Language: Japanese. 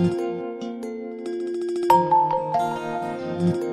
うん。